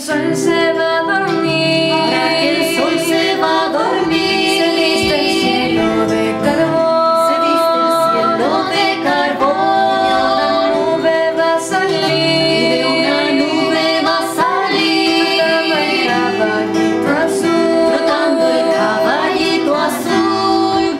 sol se va a dormir. Para que el sol se va a dormir. Se viste el cielo de carbón. Se viste el cielo de carbón. Y una nube va a salir. Y de una nube va a salir. Flotando el caballito azul. Flotando el caballito azul.